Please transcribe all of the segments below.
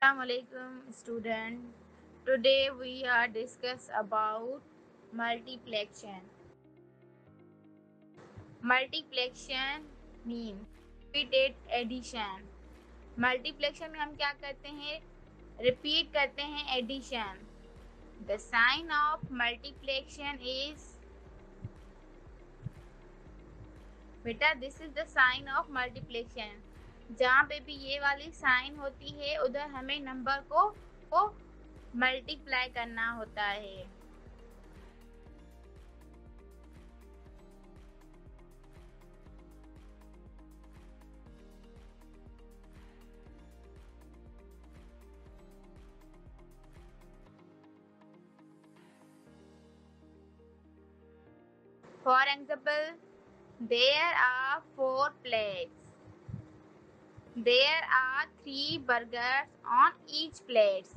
Assalamualaikum student. Today we are discuss about multiplication. Multiplication means repeated addition. Multiplication में हम क्या करते हैं रिपीट करते हैं addition the sign of multiplication is बेटा this is the sign of multiplication जहाँ पे भी ये वाली साइन होती है उधर हमें नंबर को को मल्टीप्लाई करना होता है For example, there are four plates. There are three burgers on each plates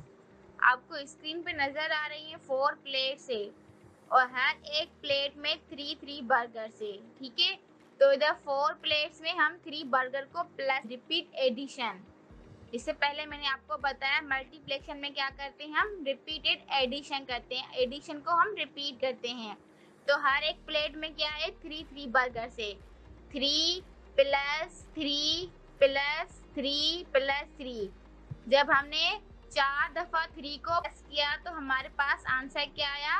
आपको स्क्रीन पे नज़र आ रही है फोर प्लेट से और हर एक प्लेट में थ्री थ्री बर्गर से ठीक है? तो इधर फोर प्लेट्स में हम थ्री बर्गर को प्लस रिपीट एडिशन इससे पहले मैंने आपको बताया मल्टीप्लेक्शन में क्या करते हैं हम? रिपीटेड एडिशन करते हैं। एडिशन को हम रिपीट करते हैं। तो हर एक प्लेट में क्या है? थ्री थ्री बर्गर से three plus three plus three plus three. जब हमने चार दफ़ा थ्री को प्लस किया तो हमारे पास आंसर क्या आया?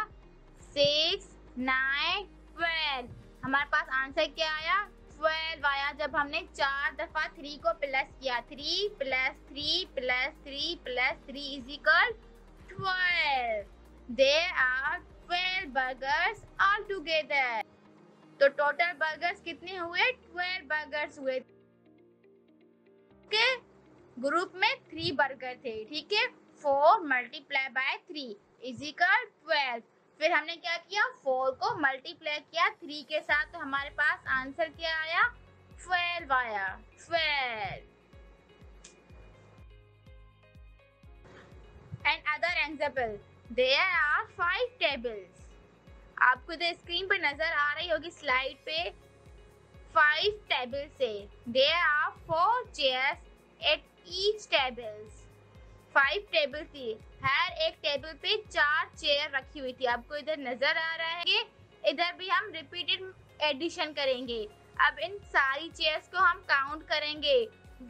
Six, nine, twelve. हमारे पास आंसर क्या आया? ट्वेल्व आया। जब हमने चार दफ़ा थ्री को प्लस किया, three plus three plus three plus three is equal twelve there are twelve burgers all together तो टोटल बर्गर्स कितने हुए? ट्वेल्व बर्गर्स हुए। ग्रुप में थ्री बर्गर थे, ठीक है? Four multiply by three is equal twelve फिर हमने क्या किया? फोर को मल्टीप्लाई किया थ्री के साथ तो हमारे पास आंसर क्या आया? ट्वेल्व आया। Twelve and other example there are five tables आपको इधर स्क्रीन पर नज़र आ रही होगी स्लाइड पे। फाइव टेबल से there are four chairs at each tables five table थी हर एक टेबल पे चार चेयर रखी हुई थी आपको इधर नज़र आ रहा है इधर भी हम रिपीटेड एडिशन करेंगे अब इन सारी चेयर्स को हम काउंट करेंगे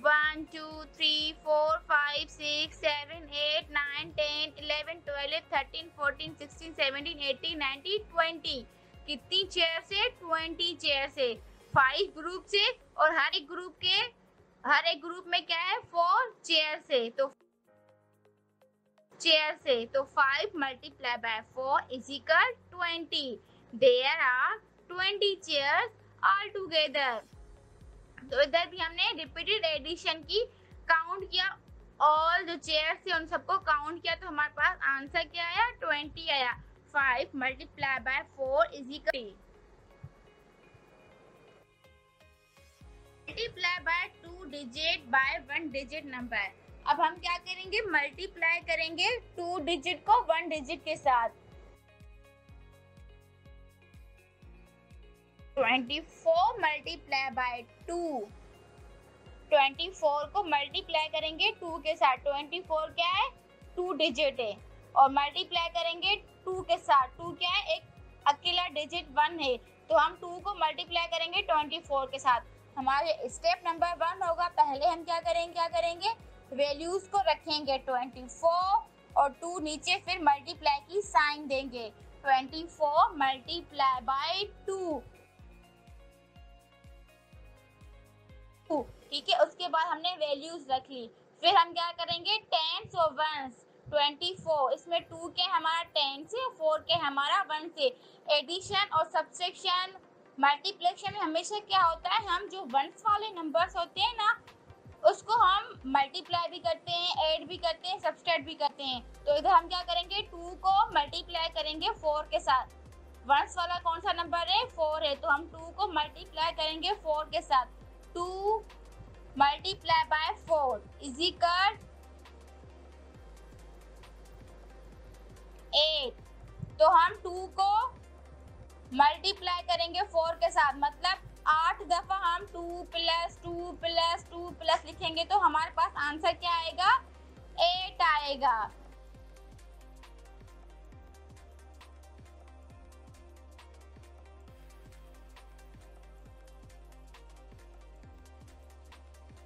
one two three four five six seven eight nine ten eleven twelve thirteen fourteen sixteen seventeen eighteen nineteen twenty कितनी चेयर से ट्वेंटी चेयर से फाइव ग्रुप से और हर एक ग्रुप के हर एक ग्रुप में क्या है? फोर चेयर से तो चेयर से तो five multiply by four is equal twenty there are twenty chairs all together तो इधर भी हमने रिपीटेड एडिशन की काउंट किया। ऑल जो चेयर थे, उन सबको काउंट किया तो हमारे पास आंसर क्या आया? ट्वेंटी आया। Five multiply by four is equal multiply by digit by one digit number अब हम क्या करेंगे? मल्टीप्लाई करेंगे टू डिजिट को वन डिजिट के साथ। 24 मल्टीप्लाई बाय टू 24 को मल्टीप्लाई करेंगे टू के साथ। 24 क्या है? टू डिजिट है। और मल्टीप्लाई करेंगे टू के साथ। टू क्या है? एक अकेला डिजिट वन है। तो हम टू को मल्टीप्लाई करेंगे 24 के साथ। हमारे स्टेप नंबर वन होगा, पहले हम क्या करेंगे क्या करेंगे? वैल्यूज़ को रखेंगे 24 और टू नीचे फिर मल्टीप्लाई की साइन देंगे। 24 मल्टीप्लाई बाय टू ठीक है? उसके बाद हमने वैल्यूज़ रख ली। फिर हम क्या करेंगे? टेंस और वंस ट्वेंटी फोर इसमें टू के हमारा टेन से फोर के हमारा वन से एडिशन और सब्सट्रैक्शन मल्टीप्लेक्शन में हमेशा क्या होता है, हम जो वंस वाले नंबर्स होते हैं ना, उसको हम मल्टीप्लाई भी करते हैं ऐड भी करते हैं सब्सट्रैक्ट भी करते हैं। तो इधर हम क्या करेंगे टू को मल्टीप्लाई करेंगे फोर के साथ। वंस वाला कौन सा नंबर है? फोर है। तो हम टू को मल्टीप्लाई करेंगे फोर के साथ। Two multiply by four is equal eight तो हम टू को मल्टीप्लाई करेंगे फोर के साथ। मतलब आठ दफ़ा हम two plus two plus two plus लिखेंगे तो हमारे पास आंसर क्या आएगा? एट आएगा।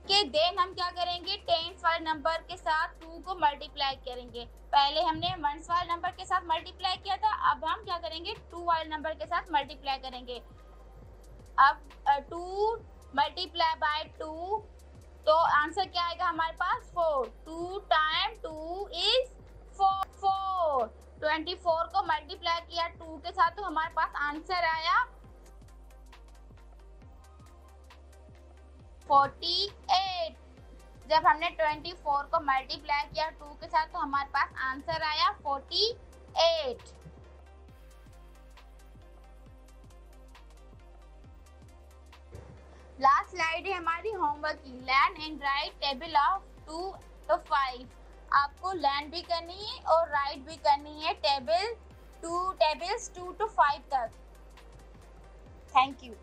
के देन हम क्या करेंगे? टेंस वाले नंबर के साथ टू को मल्टीप्लाई करेंगे। पहले हमने वंस वाले नंबर के साथ मल्टीप्लाई किया था, अब हम क्या करेंगे? टू वाले नंबर के साथ मल्टीप्लाई करेंगे। अब टू मल्टीप्लाई बाय टू तो आंसर क्या आएगा हमारे पास? Four. Two time two is four. Four. Twenty four को मल्टीप्लाई किया टू के साथ तो हमारे पास आंसर आया फोर्टी एट। जब हमने ट्वेंटी फोर को मल्टीप्लाई किया टू के साथ तो हमारे पास आंसर आया फोर्टी एट। लास्ट स्लाइड है हमारी होमवर्क की। Learn and write table of two तो फाइव आपको लैंड भी करनी है और राइट भी करनी है table two tables two to five तक। Thank you